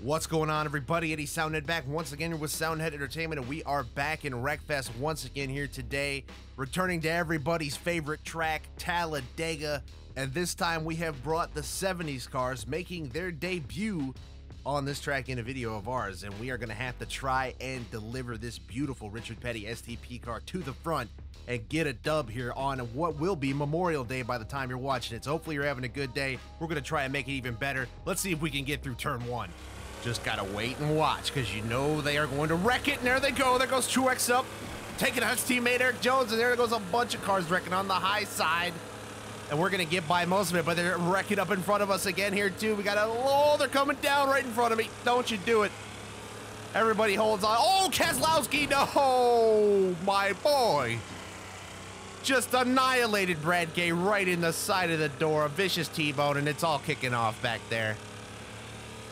What's going on, everybody? Eddie Soundhead back once again with Soundhead Entertainment, and we are back in Wreckfest once again here today, returning to everybody's favorite track, Talladega. And this time we have brought the 70s cars making their debut on this track in a video of ours, and we are going to have to try and deliver this beautiful Richard Petty STP car to the front and get a dub here on what will be Memorial Day by the time you're watching it. So hopefully you're having a good day. We're going to try and make it even better. Let's see if we can get through turn one. Just gotta wait and watch, because you know they are going to wreck it. And there they go. There goes Truex up, taking out his teammate Erik Jones, and there goes a bunch of cars wrecking on the high side. And we're gonna get by most of it, but they're wrecking up in front of us again here too. We got a oh, they're coming down right in front of me. Don't you do it. Everybody holds on. Oh, Keselowski, no, my boy. Just annihilated Brad K right in the side of the door. A vicious T-bone, and it's all kicking off back there.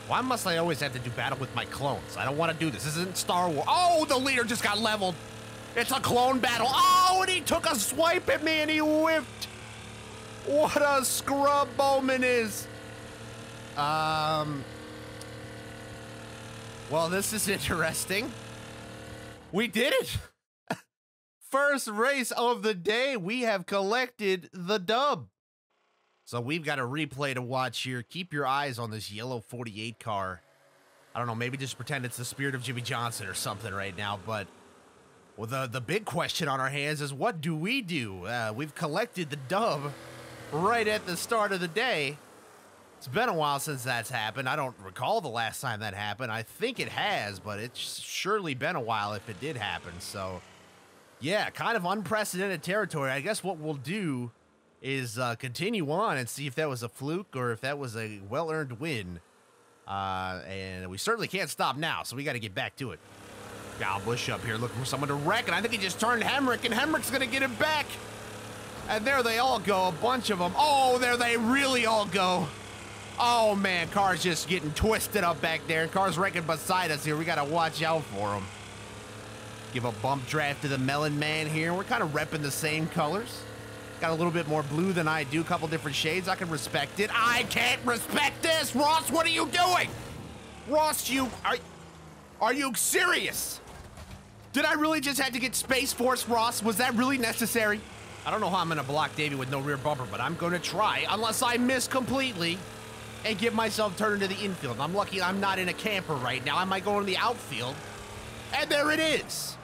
Why must I always have to do battle with my clones? I don't want to do this. This isn't Star Wars. Oh, the leader just got leveled. It's a clone battle. Oh, and he took a swipe at me and he whipped. What a scrub Bowman is. Um. Well, this is interesting. We did it. First race of the day. We have collected the dub. So we've got a replay to watch here. Keep your eyes on this yellow 48 car. I don't know, maybe just pretend it's the spirit of Jimmie Johnson or something right now, but well, the, the big question on our hands is what do we do? Uh, we've collected the dub right at the start of the day. It's been a while since that's happened. I don't recall the last time that happened. I think it has, but it's surely been a while if it did happen. So, yeah, kind of unprecedented territory. I guess what we'll do is uh, continue on and see if that was a fluke or if that was a well earned win. Uh, and we certainly can't stop now, so we got to get back to it. Kyle Busch up here looking for someone to wreck, and I think he just turned Hemric, and Hemric's going to get him back. And there they all go, a bunch of them. Oh, there they really all go. Oh, man, car's just getting twisted up back there, and car's wrecking beside us here. We got to watch out for them. Give a bump draft to the Melon Man here. We're kind of repping the same colors. Got a little bit more blue than I do, a couple different shades. I can respect it. I can't respect this! Ross, what are you doing? Ross, you... Are, are you serious? Did I really just have to get Space Force, Ross? Was that really necessary? I don't know how I'm to block Davey with no rear bumper, but I'm to try, unless I miss completely and give myself turned into the infield. I'm lucky I'm not in a camper right now. I might go into the outfield. And there it is.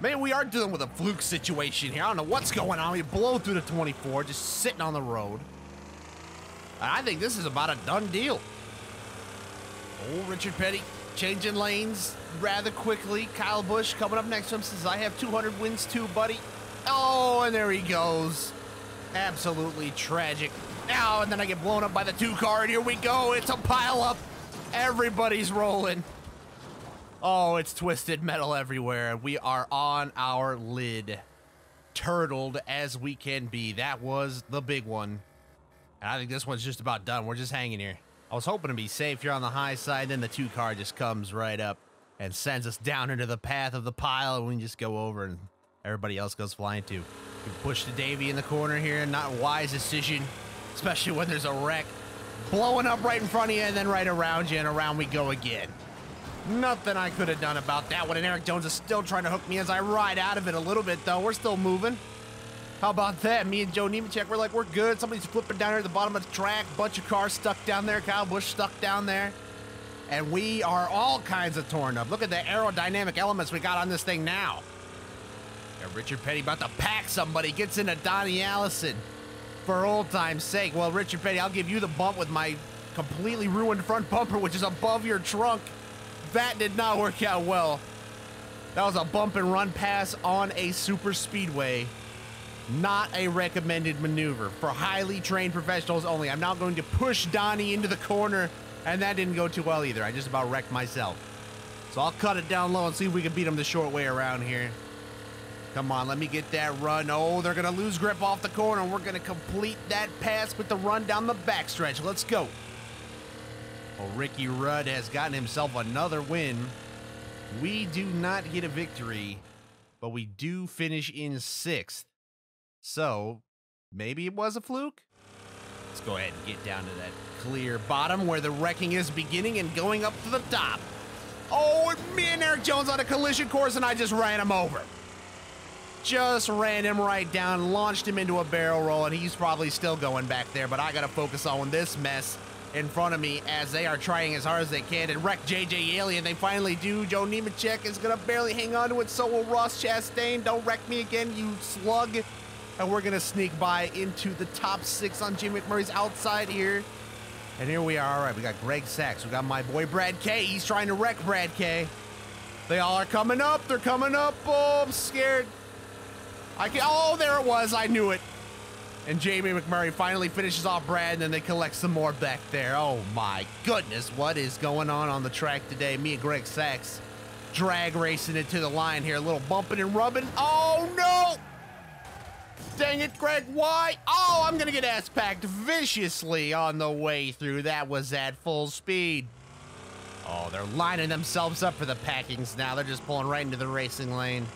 Man, we are dealing with a fluke situation here. I don't know what's going on. We blow through the 24, just sitting on the road. I think this is about a done deal. Oh, Richard Petty changing lanes rather quickly. Kyle Busch coming up next to him says, I have 200 wins too, buddy. Oh, and there he goes. Absolutely tragic. Now, oh, and then I get blown up by the two car, and here we go. It's a pile up. Everybody's rolling. Oh, it's twisted metal everywhere. We are on our lid. Turtled as we can be. That was the big one. And I think this one's just about done. We're just hanging here. I was hoping to be safe here on the high side. Then the two car just comes right up and sends us down into the path of the pile. And we can just go over and everybody else goes flying too. We push the Davy in the corner here. Not wise decision, especially when there's a wreck blowing up right in front of you and then right around you. And around we go again. Nothing I could have done about that one, and Erik Jones is still trying to hook me as I ride out of it a little bit, though. We're still moving. How about that? Me and Joe Nemechek, we're like, we're good. Somebody's flipping down here at the bottom of the track. Bunch of cars stuck down there. Kyle Busch stuck down there. And we are all kinds of torn up. Look at the aerodynamic elements we got on this thing now. And Richard Petty about to pack somebody. Gets into Donnie Allison for old time's sake. Well, Richard Petty, I'll give you the bump with my completely ruined front bumper, which is above your trunk. That did not work out well. That was a bump and run pass on a super speedway. Not a recommended maneuver for highly trained professionals only. I'm now going to push Donnie into the corner, and that didn't go too well either. I just about wrecked myself. So I'll cut it down low and see if we can beat him the short way around here. Come on, let me get that run. Oh, they're going to lose grip off the corner. We're going to complete that pass with the run down the backstretch. Let's go. Well, Ricky Rudd has gotten himself another win. We do not get a victory, but we do finish in sixth. So maybe it was a fluke? Let's go ahead and get down to that clear bottom where the wrecking is beginning and going up to the top. Oh, and me and Erik Jones on a collision course, and I just ran him over. Just ran him right down, launched him into a barrel roll, and he's probably still going back there. But I got to focus on this mess in front of me as they are trying as hard as they can to wreck JJ Yeley. They finally do. Joe Nemechek is going to barely hang on to it. So will Ross Chastain. Don't wreck me again, you slug. And we're going to sneak by into the top six on Jim McMurray's outside here. And here we are. All right, we got Greg Sacks. We got my boy Brad K. He's trying to wreck Brad K. They all are coming up. They're coming up. Oh, I'm scared. I can. Oh, there it was. I knew it. And Jamie McMurray finally finishes off Brad, and then they collect some more back there. Oh my goodness, what is going on on the track today? Me and Greg Sacks drag racing it to the line here, a little bumping and rubbing. Oh no! Dang it, Greg, why? Oh, I'm gonna get ass packed viciously on the way through. That was at full speed. Oh, they're lining themselves up for the packings now. They're just pulling right into the racing lane.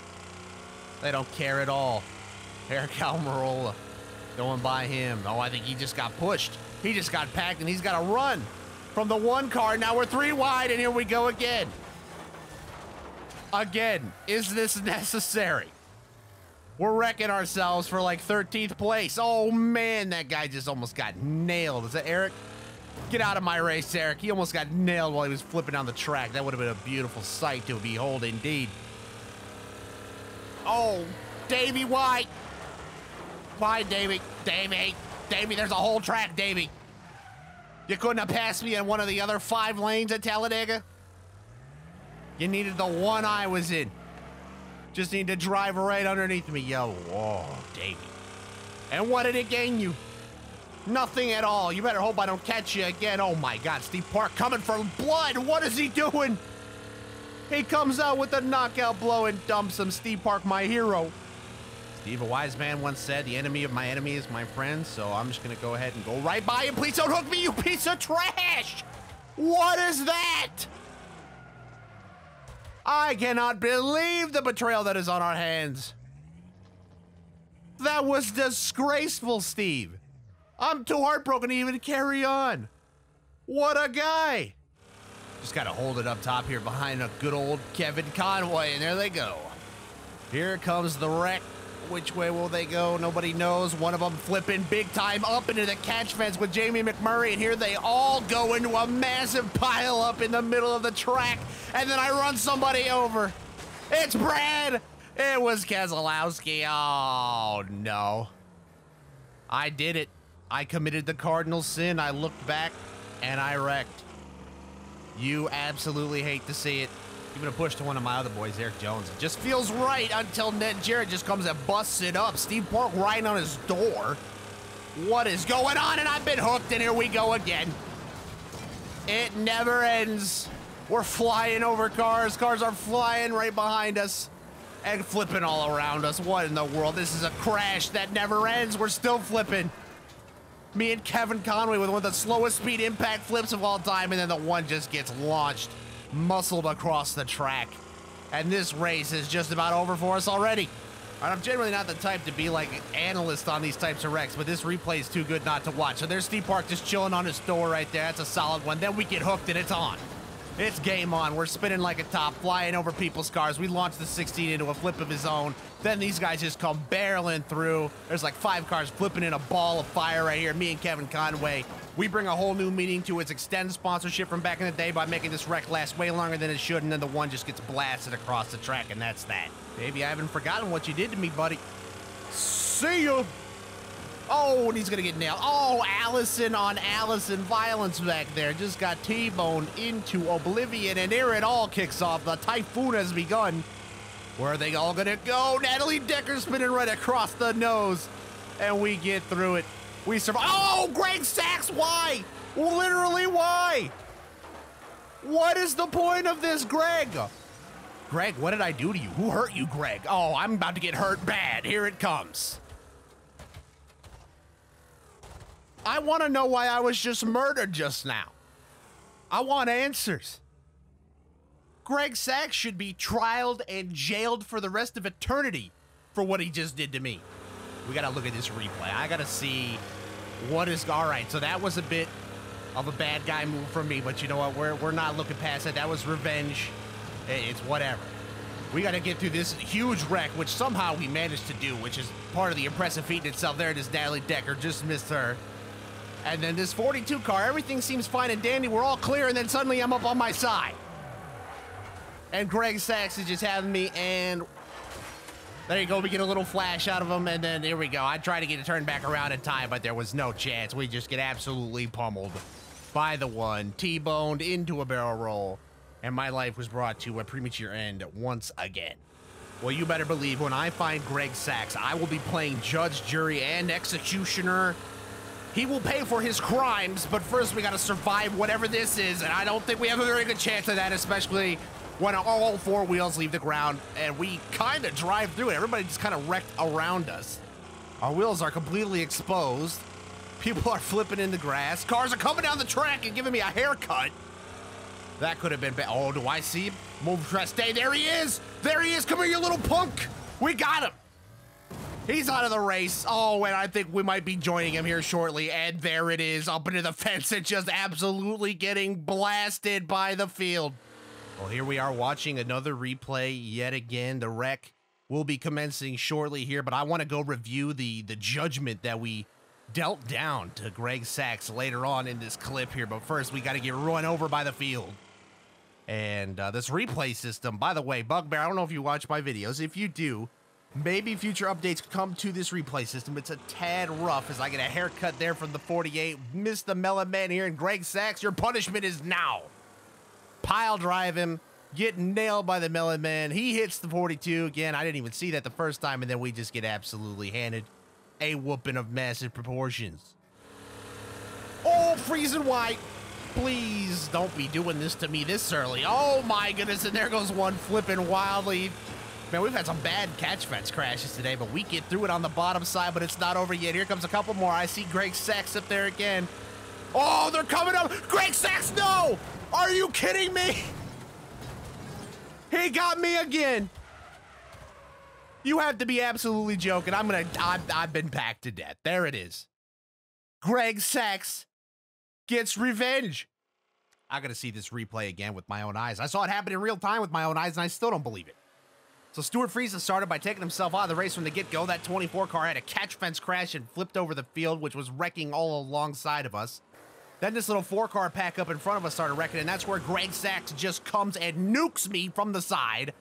They don't care at all. Aric Almirola going by him. Oh, I think he just got pushed. He just got packed and he's got to run from the one car. Now we're three wide and here we go again. Again, is this necessary? We're wrecking ourselves for like 13th place. Oh man, that guy just almost got nailed. Is that Eric? Get out of my race, Eric. He almost got nailed while he was flipping down the track. That would have been a beautiful sight to behold indeed. Oh, Davy White. Why, Davy? Davy. Davy, there's a whole track, Davy. You couldn't have passed me in one of the other five lanes at Talladega? You needed the one I was in. Just need to drive right underneath me. Yo, whoa, Davy. And what did it gain you? Nothing at all. You better hope I don't catch you again. Oh my god, Steve Park coming for blood. What is he doing? He comes out with a knockout blow and dumps him. Steve Park, my hero. Steve, a wise man once said, the enemy of my enemy is my friend, so I'm just gonna go ahead and go right by him. Please don't hook me, you piece of trash! What is that? I cannot believe the betrayal that is on our hands. That was disgraceful, Steve. I'm too heartbroken to even carry on. What a guy. Just got to hold it up top here behind a good old Kevin Conway, and there they go. Here comes the wreck. Which way will they go? Nobody knows. One of them flipping big time up into the catch fence with Jamie McMurray, and here they all go into a massive pile up in the middle of the track, and then I run somebody over. It's Brad. It was Keselowski. Oh, no. I did it. I committed the cardinal sin. I looked back, and I wrecked. You absolutely hate to see it. Giving a push to one of my other boys, Erik Jones. It just feels right until Ned Jarrett just comes and busts it up. Steve Park riding on his door. What is going on? And I've been hooked, and here we go again. It never ends. We're flying over cars. Cars are flying right behind us and flipping all around us. What in the world? This is a crash that never ends. We're still flipping. Me and Kevin Conway with one of the slowest speed impact flips of all time, and then the one just gets launched muscled across the track. And this race is just about over for us already. I'm generally not the type to be like an analyst on these types of wrecks, but this replay is too good not to watch. So there's Steve Park just chilling on his door right there. That's a solid one. Then we get hooked and it's on. It's game on. We're spinning like a top, flying over people's cars. We launch the 16 into a flip of his own. Then these guys just come barreling through. There's like five cars flipping in a ball of fire right here. Me and Kevin Conway. We bring a whole new meaning to its extended sponsorship from back in the day by making this wreck last way longer than it should, and then the one just gets blasted across the track, and that's that. Baby, I haven't forgotten what you did to me, buddy. See ya! Oh, and he's gonna get nailed. Oh, Allison on Allison violence back there. Just got T-boned into oblivion, and here it all kicks off. The typhoon has begun. Where are they all gonna go? Natalie Decker spinning right across the nose. And we get through it. We survive. Oh, Greg Sacks, why? Literally, why? What is the point of this, Greg? Greg, what did I do to you? Who hurt you, Greg? Oh, I'm about to get hurt bad. Here it comes. I want to know why I was just murdered just now. I want answers. Greg Sacks should be trialed and jailed for the rest of eternity for what he just did to me. We got to look at this replay. I got to see What is all right? So that was a bit of a bad guy move from me, but you know what? We're we're not looking past that. That was revenge. It's whatever. We got to get through this huge wreck, which somehow we managed to do, which is part of the impressive feat in itself. There it is, Natalie Decker. Just missed her. And then this 42 car, everything seems fine and dandy. We're all clear, and then suddenly I'm up on my side. And Greg Sacks is just having me, and there you go. We get a little flash out of him, and then here we go. I tried to get a turn back around in time, but there was no chance. We just get absolutely pummeled by the one, T-boned into a barrel roll, and my life was brought to a premature end once again. Well, you better believe when I find Greg Sacks, I will be playing judge, jury, and executioner he will pay for his crimes, but first we gotta survive whatever this is, and I don't think we have a very good chance of that, especially when all four wheels leave the ground and we kind of drive through it. Everybody just kind of wrecked around us. Our wheels are completely exposed. People are flipping in the grass. Cars are coming down the track and giving me a haircut. That could have been bad. Oh, do I see him? Move, stay. There he is. There he is. Come here, you little punk. We got him. He's out of the race. Oh, and I think we might be joining him here shortly. And there it is, up into the fence and just absolutely getting blasted by the field. Well, here we are watching another replay yet again. The wreck will be commencing shortly here, but I want to go review the the judgment that we dealt down to Greg Sacks later on in this clip here. But first, we got to get run over by the field. And uh, this replay system, by the way, Bugbear, I don't know if you watch my videos. If you do, Maybe future updates come to this replay system. It's a tad rough as I get a haircut there from the 48. Miss the Melon Man here, and Greg Sacks, your punishment is now. Pile drive him, get nailed by the Melon Man. He hits the 42 again. I didn't even see that the first time, and then we just get absolutely handed a whooping of massive proportions. Oh, freezing white. Please don't be doing this to me this early. Oh my goodness, and there goes one flipping wildly. Man, we've had some bad catch fence crashes today, but we get through it on the bottom side, but it's not over yet. Here comes a couple more. I see Greg Sacks up there again. Oh, they're coming up. Greg Sacks, no! Are you kidding me? He got me again. You have to be absolutely joking. I'm gonna, I've, I've been packed to death. There it is. Greg Sacks gets revenge. I gotta see this replay again with my own eyes. I saw it happen in real time with my own eyes, and I still don't believe it. So Stewart Friesen started by taking himself out of the race from the get-go. That 24 car had a catch fence crash and flipped over the field, which was wrecking all alongside of us. Then this little four car pack up in front of us started wrecking, and that's where Greg Sacks just comes and nukes me from the side.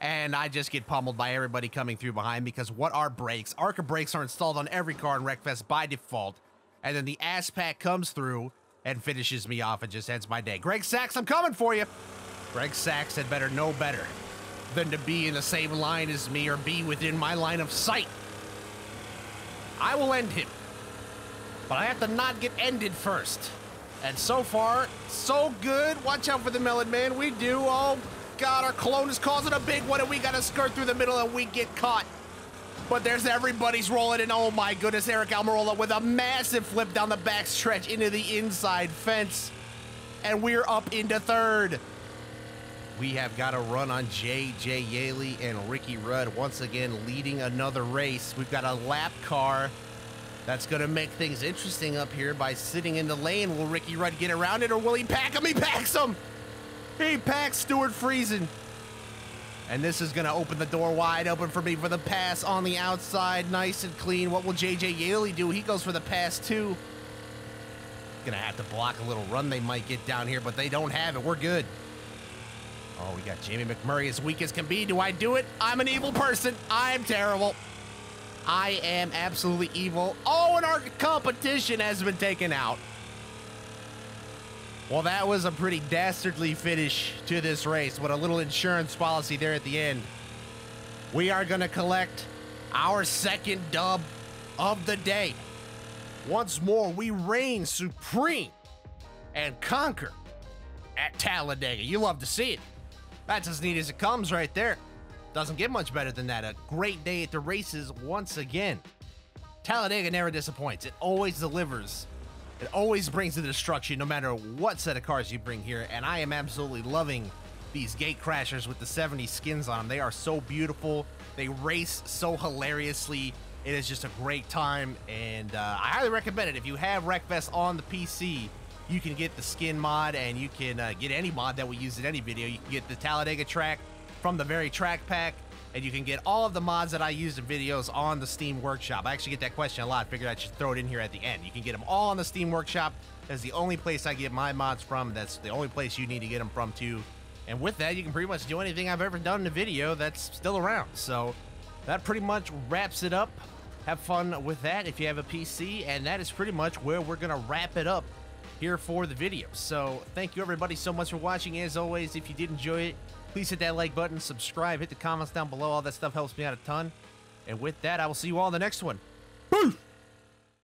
And I just get pummeled by everybody coming through behind because what are brakes? ARCA brakes are installed on every car in Wreckfest by default. And then the ass pack comes through and finishes me off and just ends my day. Greg Sacks, I'm coming for you. Greg Sacks had better know better than to be in the same line as me or be within my line of sight. I will end him. But I have to not get ended first. And so far, so good. Watch out for the Melon Man. We do. Oh, God, our clone is causing a big one, and we got to skirt through the middle, and we get caught. But there's everybody's rolling, and oh my goodness, Aric Almirola with a massive flip down the back stretch into the inside fence. And we're up into third we have got a run on J.J. Yeley and Ricky Rudd once again leading another race. We've got a lap car that's going to make things interesting up here by sitting in the lane. Will Ricky Rudd get around it or will he pack him? He packs him! He packs Stewart Friesen. And this is going to open the door wide open for me for the pass on the outside. Nice and clean. What will J.J. Yeley do? He goes for the pass too. Gonna have to block a little run they might get down here, but they don't have it. We're good. Oh, we got Jamie McMurray as weak as can be. Do I do it? I'm an evil person. I'm terrible. I am absolutely evil. Oh, and our competition has been taken out. Well, that was a pretty dastardly finish to this race. What a little insurance policy there at the end. We are going to collect our second dub of the day. Once more, we reign supreme and conquer at Talladega. You love to see it. That's as neat as it comes right there. Doesn't get much better than that. A great day at the races once again. Talladega never disappoints. It always delivers. It always brings the destruction no matter what set of cars you bring here. And I am absolutely loving these gate crashers with the 70 skins on them. They are so beautiful. They race so hilariously. It is just a great time, and uh, I highly recommend it. If you have Wreckfest on the PC, you can get the skin mod, and you can uh, get any mod that we use in any video. You can get the Talladega track from the very track pack, and you can get all of the mods that I use in videos on the Steam Workshop. I actually get that question a lot. I figured I should throw it in here at the end. You can get them all on the Steam Workshop. That's the only place I get my mods from. That's the only place you need to get them from, too. And with that, you can pretty much do anything I've ever done in a video that's still around. So that pretty much wraps it up. Have fun with that if you have a PC, and that is pretty much where we're going to wrap it up here for the video. So thank you everybody so much for watching. As always, if you did enjoy it, please hit that like button, subscribe, hit the comments down below. All that stuff helps me out a ton. And with that, I will see you all in the next one.